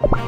you